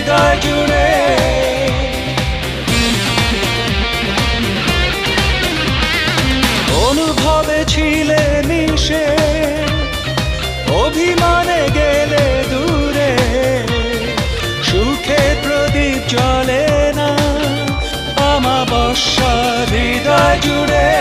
হৃদয় অনুভবে ছিলে মিশে অভিমানে গেলে দূরে। সুখে প্রদীপ চলে না আমাবস্যা হৃদয় জুড়ে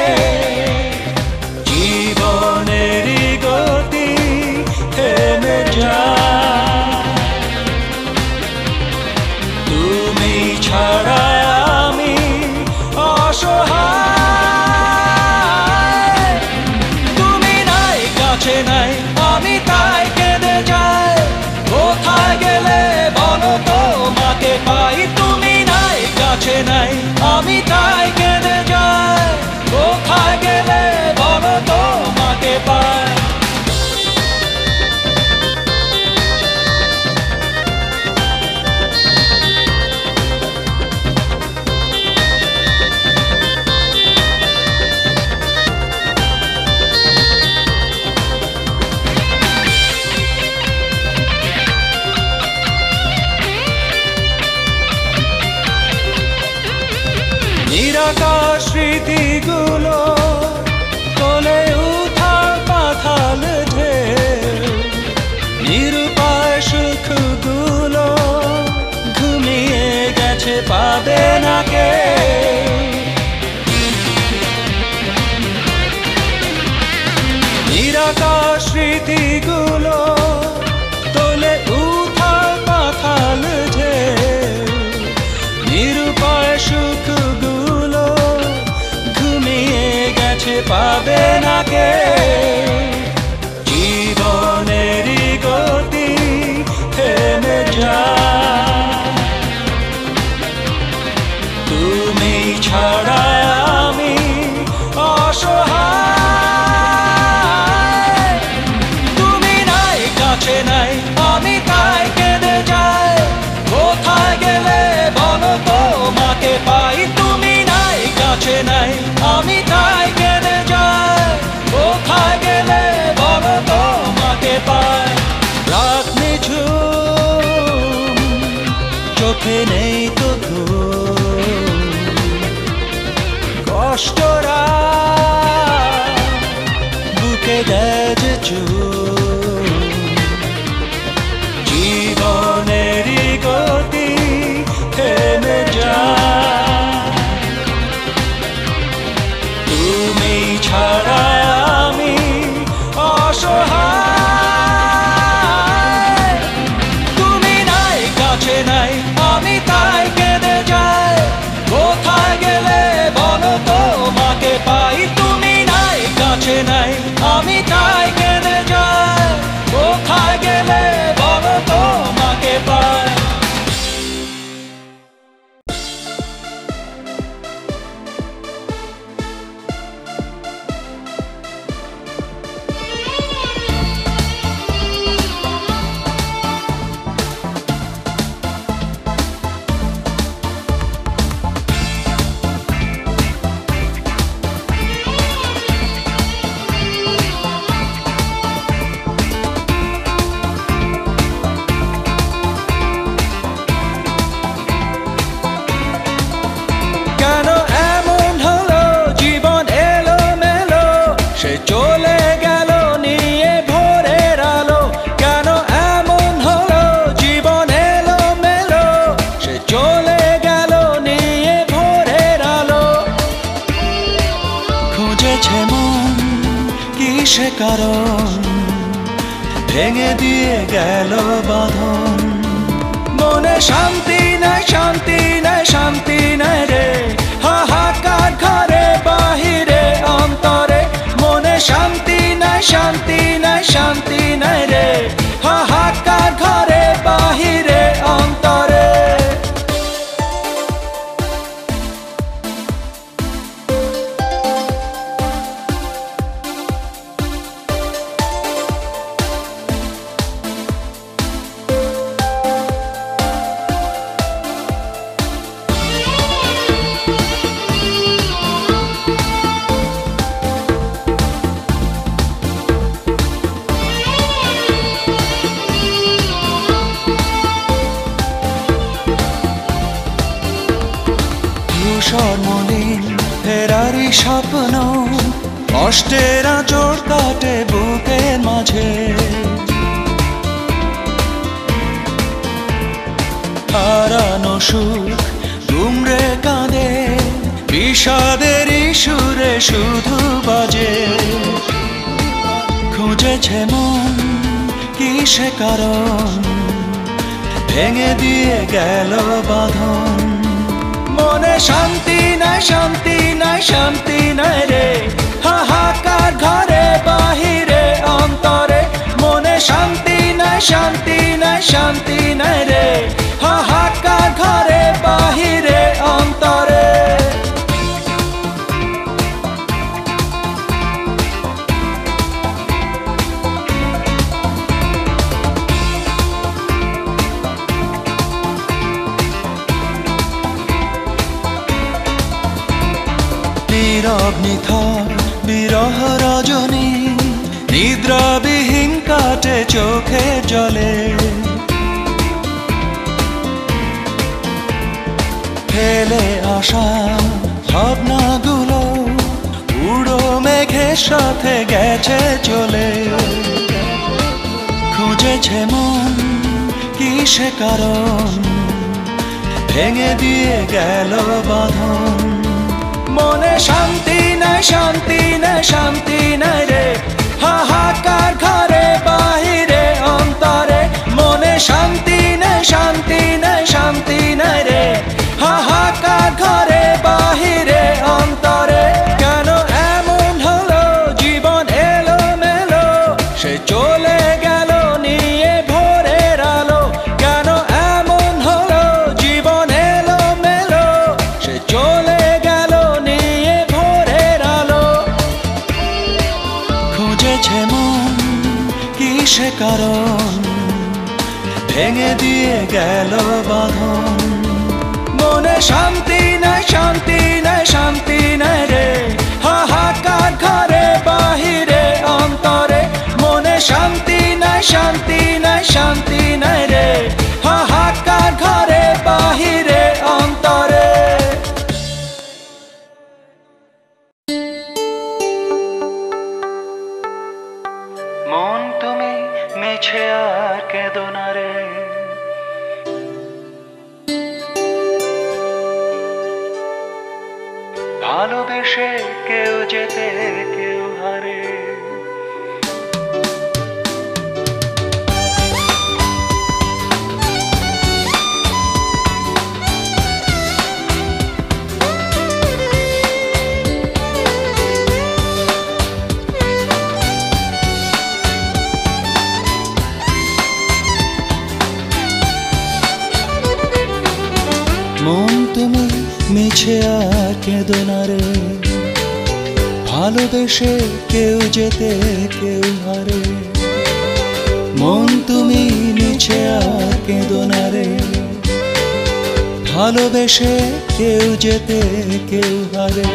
ಟಿಗೂ মুখে নেই তো কষ্টরা কিসে কারণ, ভেঙে দিয়ে গেল বাঁধন। মনে শান্তি নাই শান্তি নাই শান্তি নাই রে। হাহাকার ঘরে, বাহিরে, অন্তরে। মনে শান্তি নাই শান্তি নাই শান্তি নাই রে। হাহাকার খুঁজেছে মন, কিসে কারণ? ভেঙে দিয়ে গেল বাঁধন। মনে শান্তি নাই শান্তি নাই শান্তি নাই রে। হাহাকার ঘরে, বাহিরে, অন্তরে। মনে শান্তি নাই শান্তি নাই শান্তি নাই রে। হাহাকার ঘরে, বাহিরে। আসা ভাবনাগুলো উড়ো মেঘের সাথে গেছে চলে। খুঁজেছে মন, কিসে কারণ? ভেঙে দিয়ে গেল বাঁধন। মনে শান্তি নাই শান্তি নাই শান্তি নাই রে। হাহাকার ঘরে বাহিরে অন্তরে মনে শান্তি নাই শান্তি নাই শান্তি নাই রে। হাহাকার ঘরে বাহিরে অন্তরে দিয়ে গেল বাঁধন। মনে শান্তি নাই শান্তি নাই শান্তি নাই রে। হাহাকার ঘরে, বাহিরে, অন্তরে। মনে শান্তি নাই শান্তি নাই শান্তি নাই ভালোবেসে কেউ যেতে, কেউ হারে।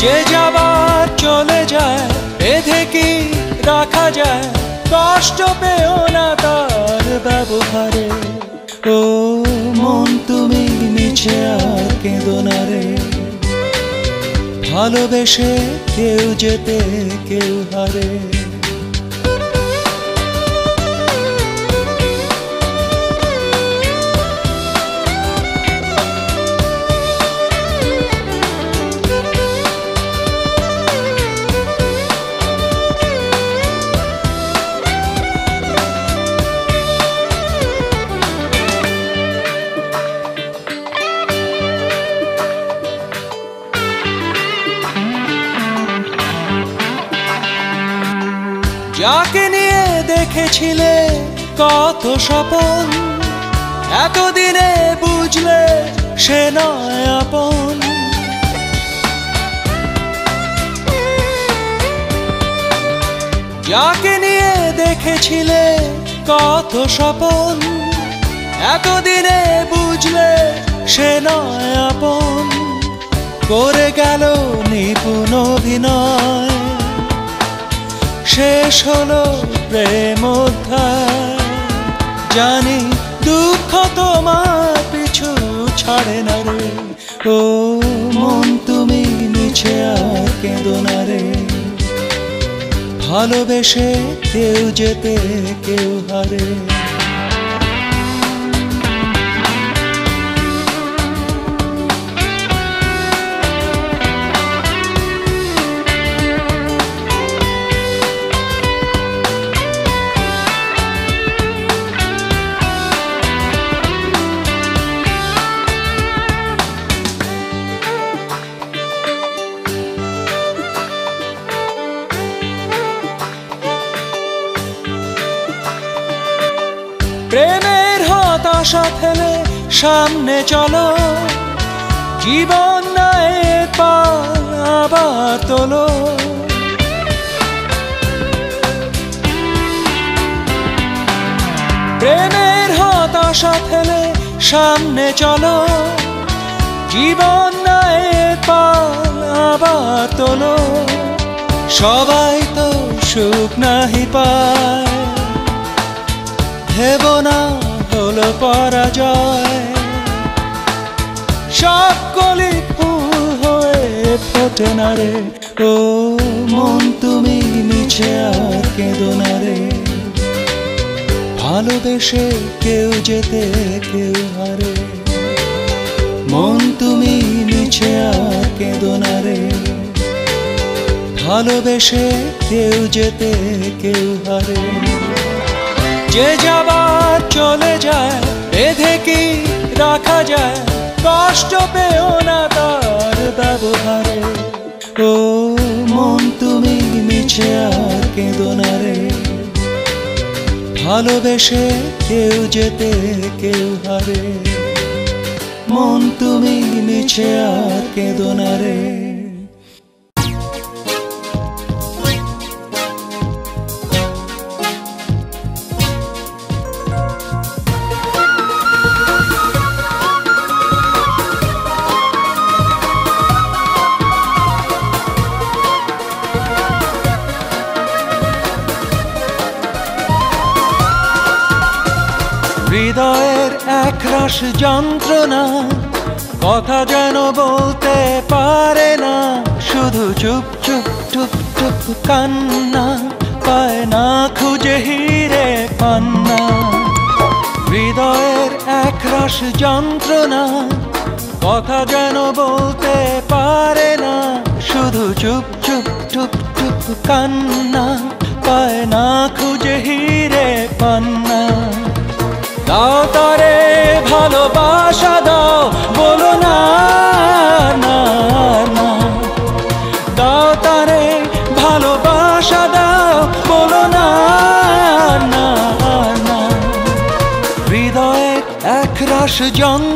যে যাবার চলে যায় বেঁধে কি রাখা যায়, কষ্ট পেও না তার ব্যবহারে। ও মন, তুমি মিছে আর কেঁদো না রে। ভালোবেসে কেউ যেতে, কেউ হারে। যাকে নিয়ে দেখেছিলে কত স্বপন, এতদিনে বুঝলে সে নয় আপন। যাকে নিয়ে দেখেছিলে কত স্বপন, এতদিনে বুঝলে সে নয় আপন। করে গেল নিপুণ অভিনয়। শেষ হলো প্রেম জানি দুঃখ তোমার পিছু ছাড়ে না রে। ও মন তুমি নিচে আর কেঁদো না রে। ভালোবেসে কেউ যেতে কেউ হারে। হতাশা ফেলে সামনে চলো। জীবন আবার তোলো। প্রেমের হতাশা ফেলে সামনে চলো। জীবন পাল আবার তোলো। সবাই তো সুখ নাহি পায়। ভেব না হলো পরাজয়। সব ফুল হয়ে ফোটে না রে। ও মন তুমি মিছে আর কেঁদো না রে। ভালোবেসে কেউ যেতে, কেউ হারে। মন তুমি মিছে আর কেঁদো না রে। ভালোবেসে কেউ যেতে, কেউ হারে। যে যাবার চলে যায়, বেঁধে কি রাখা যায়? কষ্ট পেও না তার ব্যবহারে। ও মন তুমি মিছে আর কেঁদো না রে। ভালোবেসে কেউ যেতে, কেউ হারে। মন তুমি মিছে আর কেঁদো না রে। হৃদয়ের এক রাস যন্ত্রণা, কথা যেন বলতে পারে না। শুধু চুপ চুপ চুপ চুপ কান্না, পায় না খুঁজে হিরে পান্না। হৃদয়ের এক রাস যন্ত্রণা, কথা যেন বলতে পারে না। শুধু চুপ চুপ চুপ চুপ কান্না, পায় না খুঁজে হিরে পান্না। দাও তারে ভালোবাসা দাও, বলো না না দাও তারে ভালোবাসা দাও, বলো না না হৃদয়ে এক রাস যন্ত্রণা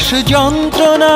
এক যন্ত্রণা।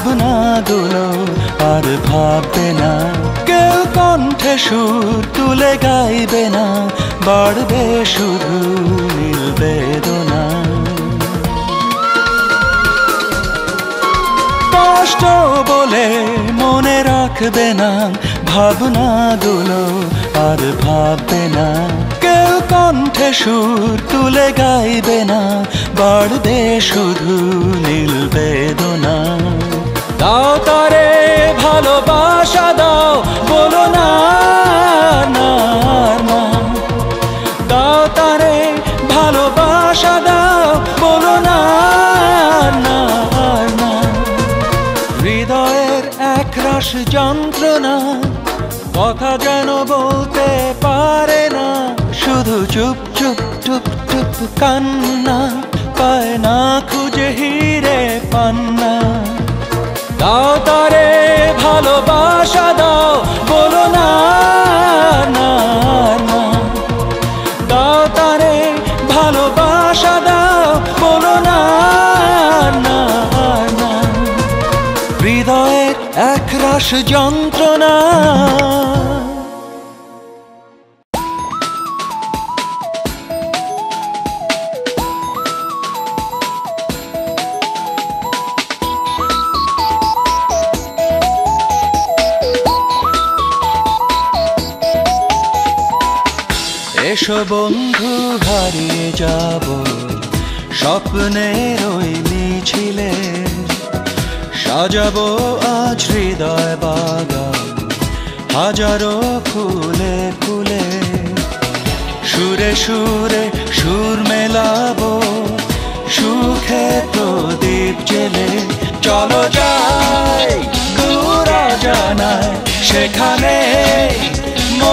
ভাবনাগুলো আর ভাববে না। কেউ কণ্ঠে সুর তুলে গাইবে না, বাড়বে শুধু বেদনা। কষ্ট বলে মনে রাখবে না ভাবনা ভাবনাগুলো আর ভাববে না। কেউ কণ্ঠে সুর তুলে গাইবে না, বাড়বে শুধু নীল বেদনা। দাও তারে ভালোবাসা দাও, বলো না দাও তারে ভালোবাসা দাও, বলো না হৃদয়ের এক রাস যন্ত্রণা, কথা যেন বলতে পারে না, শুধু চুপ চুপ চুপ চুপ কান্না, পায় না খুঁজে হিরে পান্না। দাও তারে ভালোবাসা দাও, বলো না না দাও তারে ভালোবাসা দাও, বলো না না হৃদয়ের এক রাস যন্ত্রণা বন্ধু, হারিয়ে যাব। স্বপ্নের ওই মিছিলে সাজাবো আজ হৃদয় বাগান। হাজারো ফুলে ফুলে সুরে সুরে সুর মেলাবো। সুখে প্রদীপ জেলে চলো যাই দূরা জানায় সেখানে।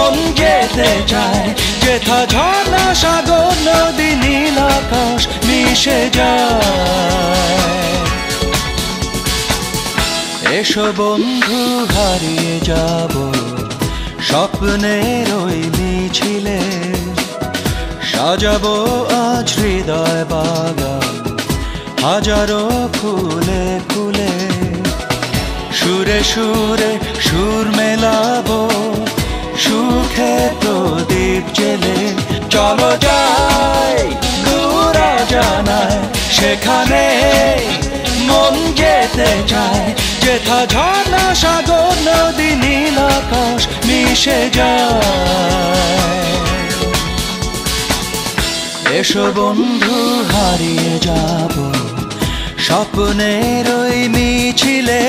মন যেতে চায়, যেথা ঝর্ণা, সাগর, নদী, নীল আকাশ মিশে যায়। এসো বন্ধু, হারিয়ে যাব স্বপ্নের ওই মিছিলে। সাজাবো আজ হৃদয় বাগান, হাজারো ফুলে ফুলে। সুরে সুরে সুর মেলাবো সুখে তো প্রদীপ জেলে। চলো যাই দূরা জানায় সেখানে মন যেতে চায়। যেথা ঝর্ণা, সাগর, নদী, নীল আকাশ মিশে যায়। এসো বন্ধু, হারিয়ে যাব স্বপ্নের ওই মিছিলে।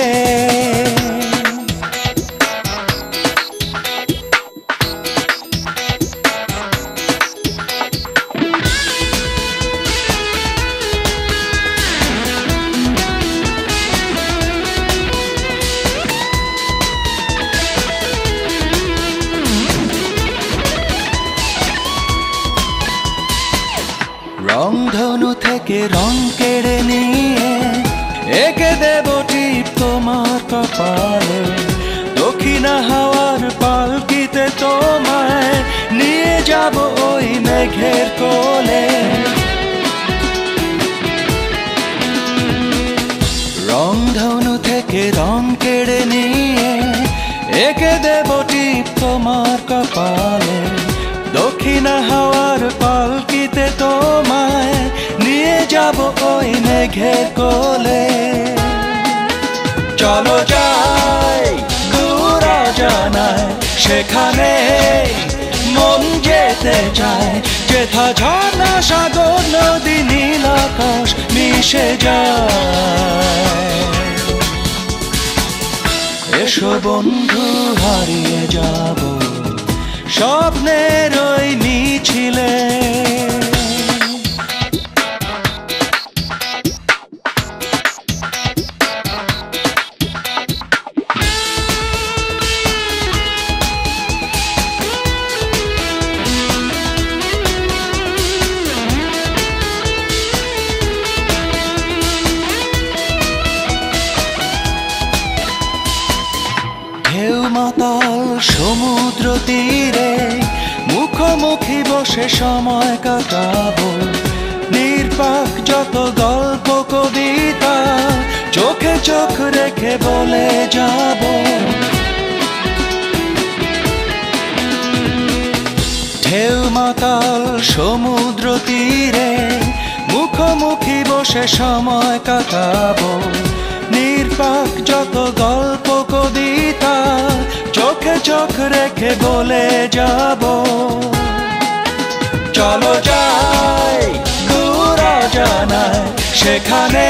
যাব ওই মেঘের কোলে। রংধনু থেকে রং কেড়ে নিয়ে একে দেব টিপ তোমার কপালে। দক্ষিণা হাওয়ার পালকিতে তোমায় নিয়ে যাব ওই মেঘের কোলে। চলো যাই দূরা জানায় সেখানে মন যেতে চায়। যেথা ঝর্ণা, সাগর, নদী, নীল আকাশ মিশে যায়। এসো বন্ধু, হারিয়ে যাব। স্বপ্নের ওই মিছিলে। সময় কাটাবো। নির্বাক যত গল্প, কবিতা, চোখে চোখ রেখে বলে যাব। ঢেউ মাতাল সমুদ্র তীরে মুখোমুখি বসে সময় কাটাবো। নির্বাক যত গল্প, কবিতা, চোখে চোখ রেখে বলে যাব। সেখানে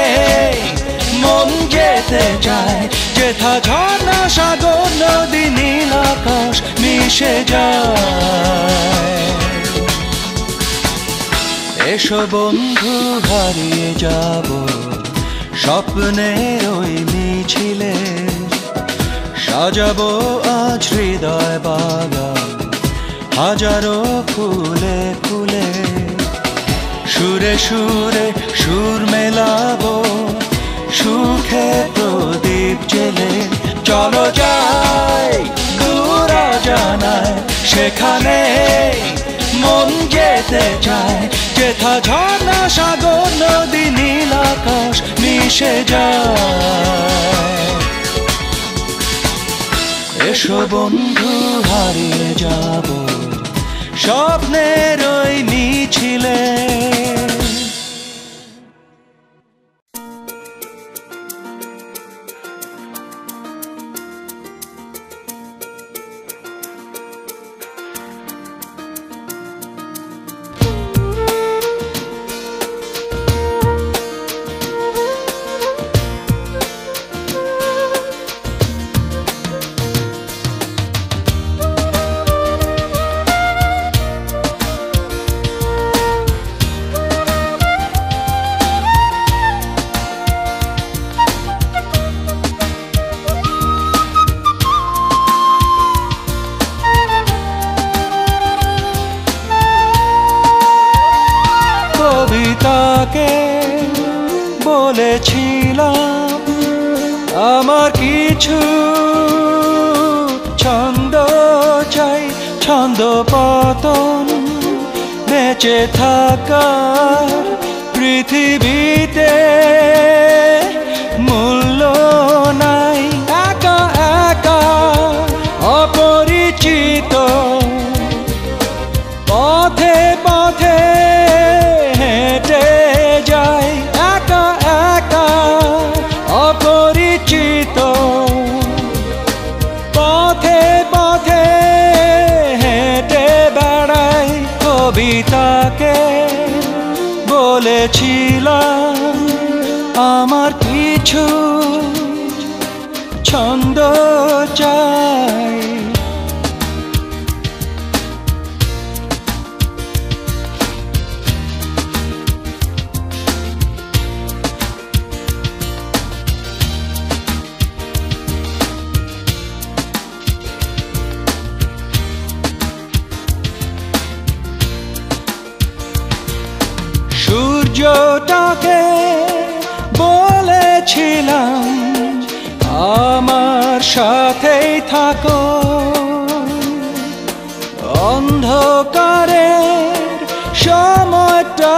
মন যেতে চায়। যেথা ঝর্ণা সাগর নদী, নীল আকাশ মিশে যায়। এসো বন্ধু, হারিয়ে যাব স্বপ্নের ওই মিছিলে। সাজাবো আজ হৃদয় বাগান, হাজারো ফুলে ফুলে। সুরে সুরে সুর মেলাবো, সুখে প্রদীপ জেলে চলো যাই দূর জানায় সেখানে মন যেতে চায়। যেথা ঝর্ণা সাগর, নদী, নীল আকাশ মিশে যায়। এসো বন্ধু, হারিয়ে যাব। স্বপ্নের ওই মিছিলে चेथा कार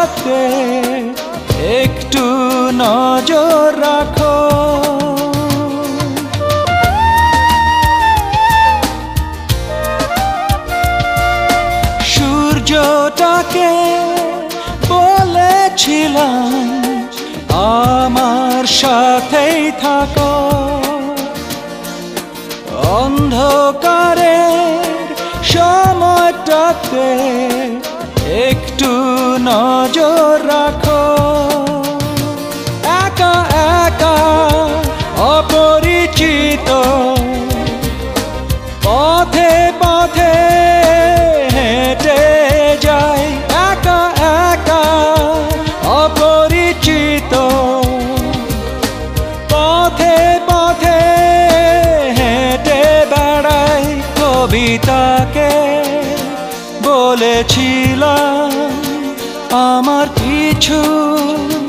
সময়টাতে একটু নজর রাখো। সূর্যটাকে বলেছিলাম আমার সাথেই থাকো। অন্ধকারের সময়টাতে একটু নজর রাখো। true.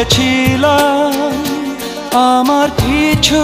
ভেবেছিলাম আমার কিছু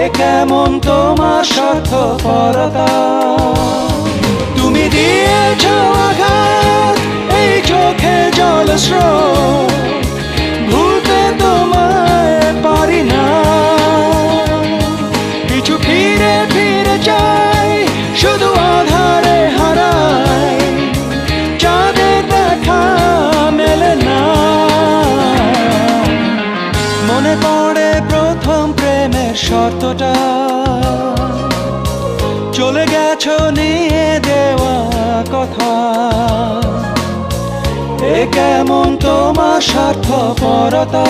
এ কেমন তোমার স্বার্থপরতা? তুমি দিয়েছ আঘাত, এই চোখে জল ভুলতে তোমায় পারি না। কিছু ফিরে ফিরে চাই, শুধু আধারে হারাই। চাঁদে দেখা মেলে না। মনে পা প্রথম প্রেমের শর্তটা। চলে গেছো নিয়ে দেওয়া কথা। এ কেমন তোমার স্বার্থপরতা?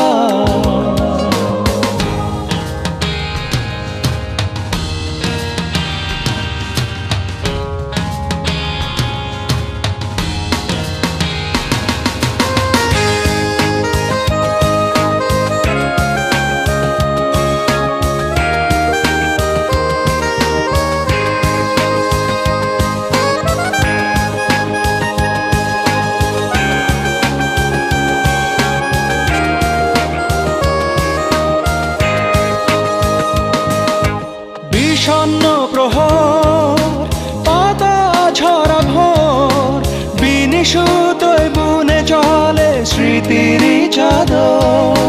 shadow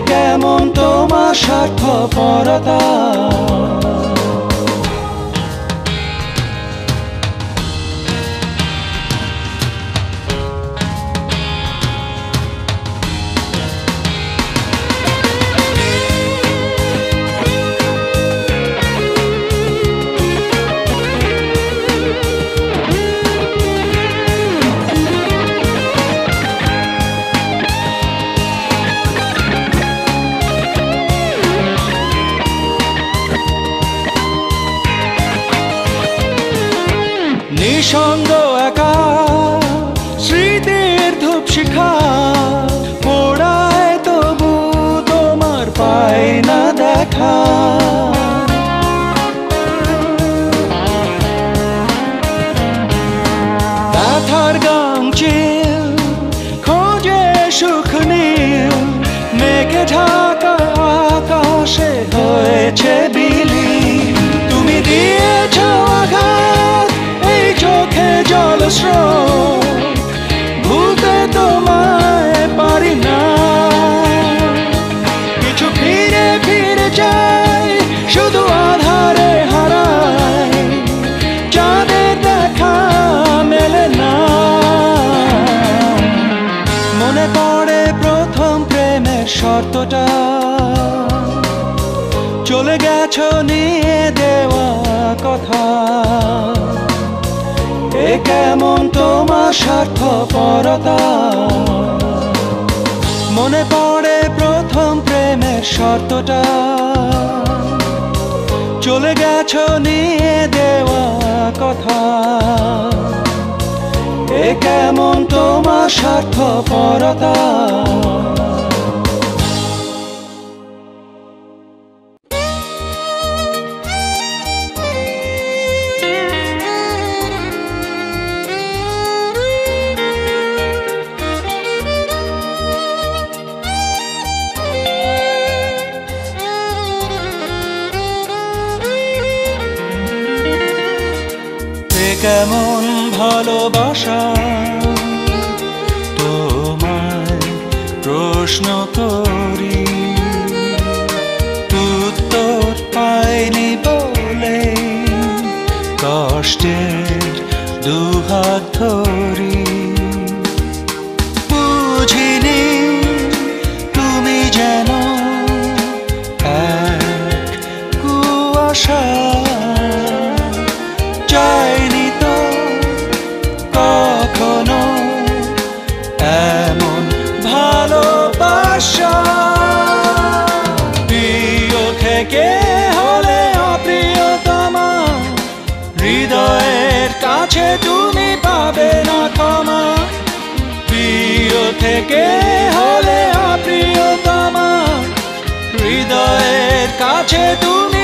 কেমন তোমার স্বার্থপরতা? স্মৃতির শিখা পোড়ায় তবু তোমার পাই না দেখা ব্যথার গাংচিল খোঁজে সুখ নীল, মেঘে ঢাকা আকাশে হয়েছে বিলি তুমি দিয়েছ আঘাত, এই চোখে জলস্রোত। শর্তটা চলে গেছো নিয়ে দেওয়া কথা। এ কেমন তোমার স্বার্থপরতা? মনে পড়ে প্রথম প্রেমের শর্তটা। চলে গেছো নিয়ে দেওয়া কথা। এ কেমন তোমার স্বার্থপরতা? এ কেমন ভালোবাসা তোমায় প্রশ্ন থেকে হলে অপ্রিয়তমা। হৃদয়ের কাছে তুমি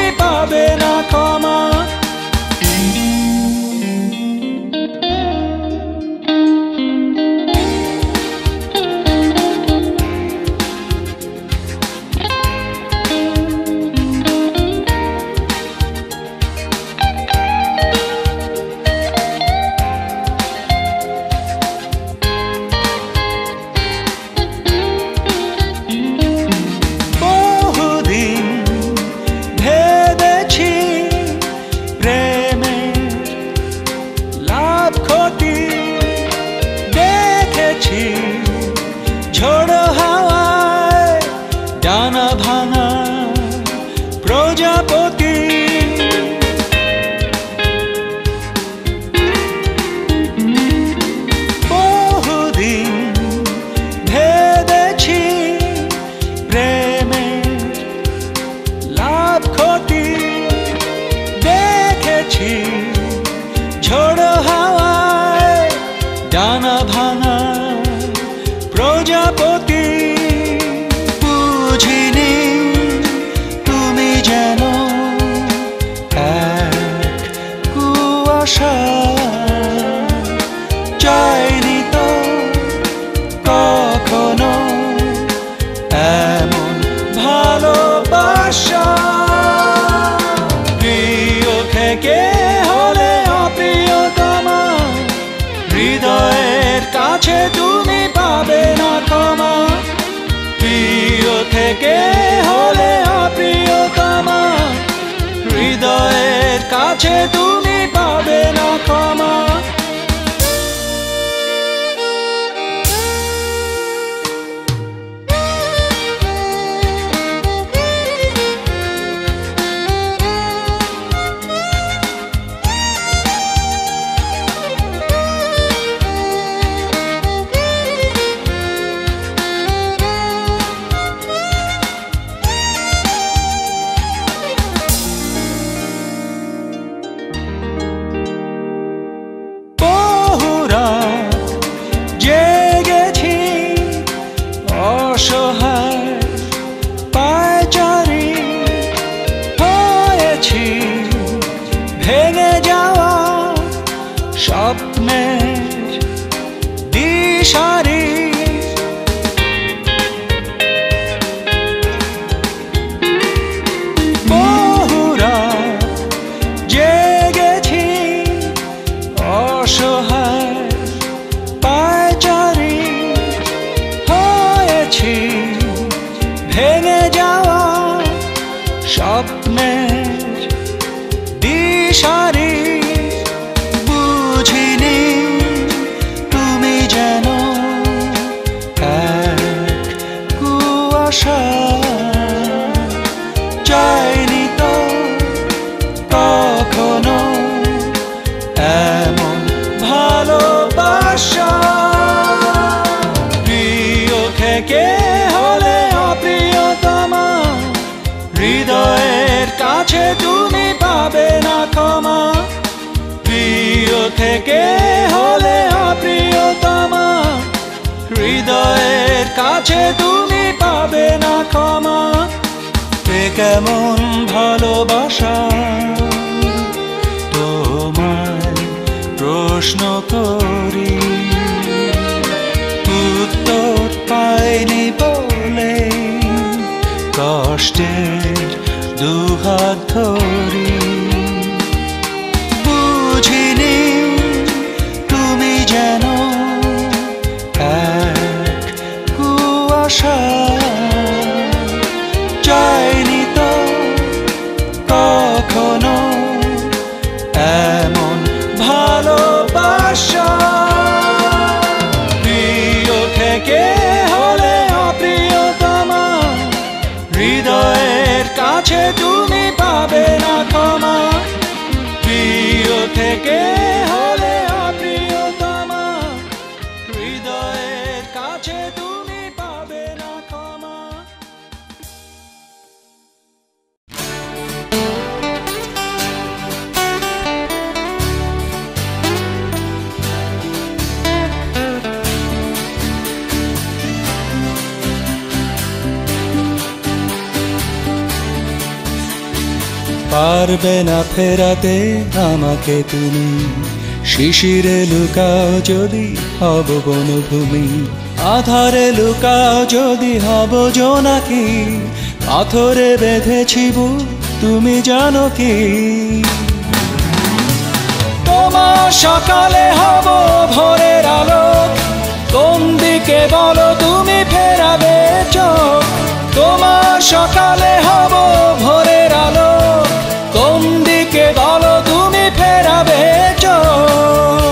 থেকে হলে অপ্রিয়তমা? হৃদয়ের কাছে তুমি পাবে না ক্ষমা। প্রিয় থেকে হলে অপ্রিয়তমা। হৃদয়ের কাছে তুমি পাবে না ক্ষমা। এ কেমন ভালোবাসা? তোমায় প্রশ্ন করি। উত্তর পাইনি বলে কষ্টের দুহাত ধরি। কাছে তুমি পাবে না ক্ষমা। প্রিয় থেকে হলে পারবে না ফেরাতে আমাকে তুমি। শিশিরে লুকাও যদি, হব বনভূমি। আধারে লুকাও যদি, হব জোনাকি। পাথরে বেঁধেছি তুমি জানো কি। তোমার সকালে হব ভোরের আলো কোন দিকে বলো, তুমি ফেরাবে চোখ। তোমার সকালে হব ভোরের আলো। কোন দিকে বলো তুমি ফেরাবে চোখ?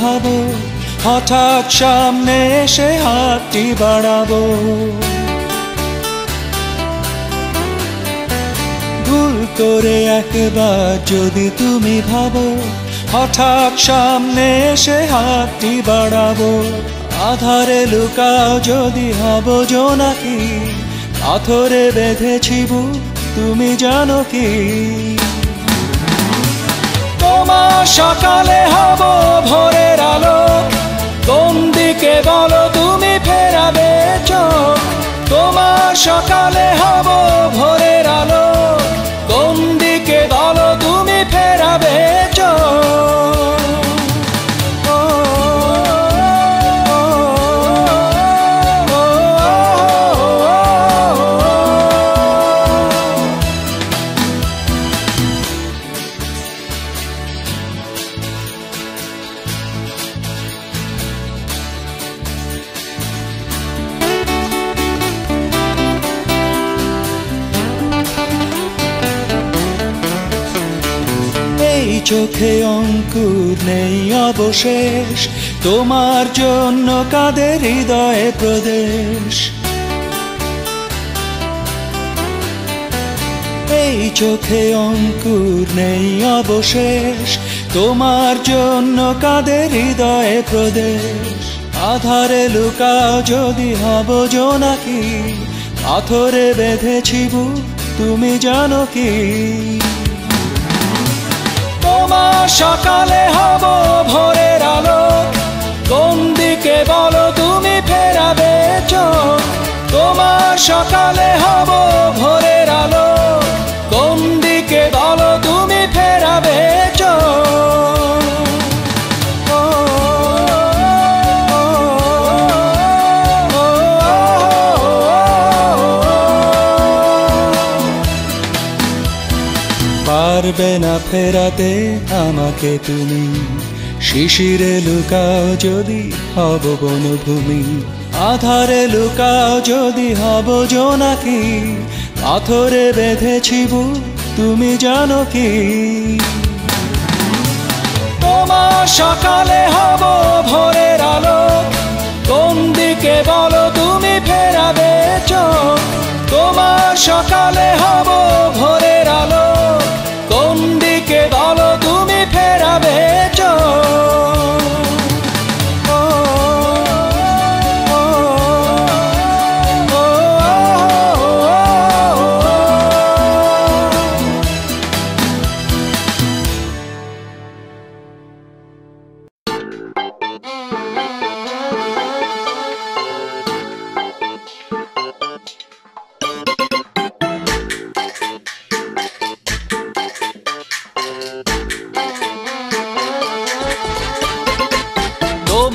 ভাবো, হঠাৎ সামনে এসে হাতটি বাড়াবো। ভুল করে একবার যদি তুমি ভাবো, হঠাৎ সামনে এসে হাতটি বাড়াবো। আধারে লুকাও যদি হব জোনাকি পাথরে বেঁধেছি তুমি জানো কি? তোমার সকালে হব ভোরের আলো। কোন দিকে বলো তুমি ফেরাবে চোখ? তোমার সকালে হব ভোরের আলো। কোন দিকে বলো তুমি ফেরাবে চোখে অঙ্কুর নেই অবশেষ তোমার জন্য কাদের হৃদয়ে প্রদেশ? এই চোখে অঙ্কুর নেই অবশেষ তোমার জন্য কাদের হৃদয়ে প্রদেশ? আধারে লুকাও যদি হব জোনাকি পাথরে বেঁধেছি বুক, তুমি জানো কি? সকালে হব ভোরের আলো। কোন দিকে বলো তুমি ফেরাবে চোখ? তোমার সকালে হব ভোরের ফেরাতে আমাকে তুমি। শিশিরে লুকাও যদি হব বনভূমি। আধারে লুকাও যদি হব জোনাকি। পাথরে বেঁধেছি বুক, তুমি জানো কি। তোমার সকালে হব ভোরের আলো। কোন দিকে বলো তুমি ফেরাবে চোখ। তোমার সকালে হব ভোরের আলো। কোন দিকে বলো তুমি ফেরাবে চোখ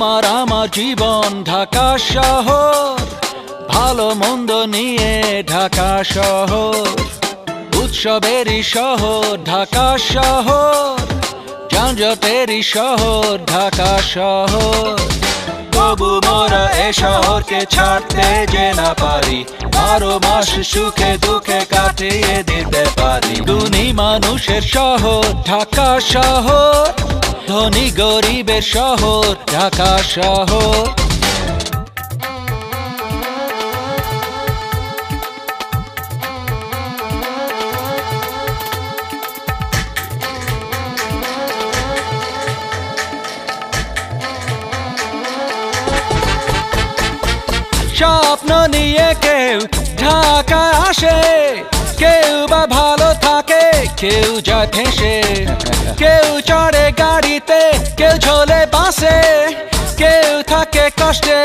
তোমার আমার জীবন ঢাকা শহর। ভালো মন্দ নিয়ে ঢাকা শহর। উৎসবেরই শহর ঢাকা শহর। যানজটেরই শহর ঢাকা শহর। তবু মোরা এ শহরকে ছাড়তে যে না পারি বারো মাস সুখে দুঃখে কাটিয়ে দিতে পারি। দুনি মানুষের শহর ঢাকা শহর। ধনী গরিবের শহর ঢাকা শহর। স্বপ্ন নিয়ে কেউ ঢাকা আসে কেউ বা ভালো থাকে কেউ যায় ফেসে কেউ চড়ে গাড়িতে, কেউ ঝোলে বাসে, কেউ থাকে কষ্টে,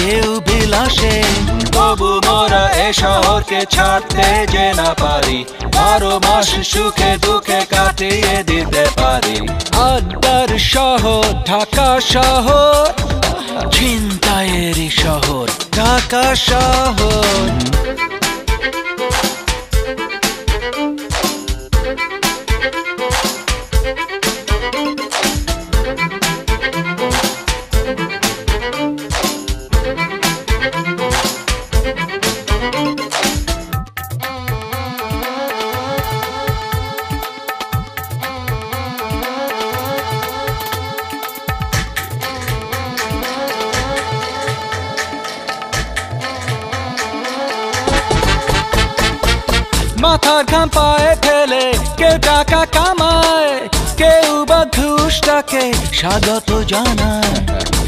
কেউ বিলাসে। তবু মোরা এ শহরকে ছাড়তে যে না পারি, বারো মাস সুখে দুঃখে কাটিয়ে দিতে পারি। আড্ডার শহর, ঢাকা শহর চিন্তায়েরই শহর, ঢাকা শহর। স্বাগত জানায়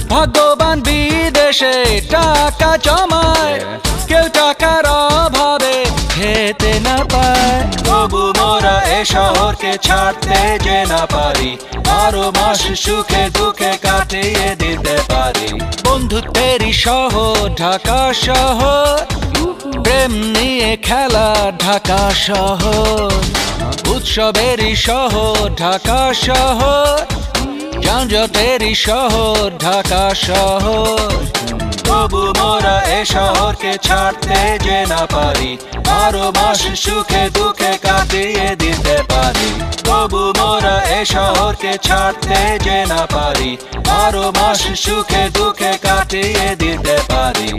ভাগ্যবান বিদেশে টাকা জমায়। কেউ টাকার অভাবে খেতে না পায়। তবু মোরা এ শহরকে ছাড়তে যে না পারি। আরও মাস সুখে দুঃখে কাটিয়ে দিতে পারি। বন্ধুত্বেরই শহর, ঢাকা শহর। প্রেম নিয়ে খেলা, ঢাকা শহর। উৎসবেরই শহর, ঢাকা শহর। যানজটেরই শহর, ঢাকা শহর। তবু মোরা এ শহরকে ছাড়তে যে না পারি, আরও মাস সুখে দুঃখে কাটিয়ে দিতে পারি। তবু মোরা এ শহরকে ছাড়তে যে না পারি, আরও মাস সুখে দুঃখে কাটিয়ে দিতে পারি।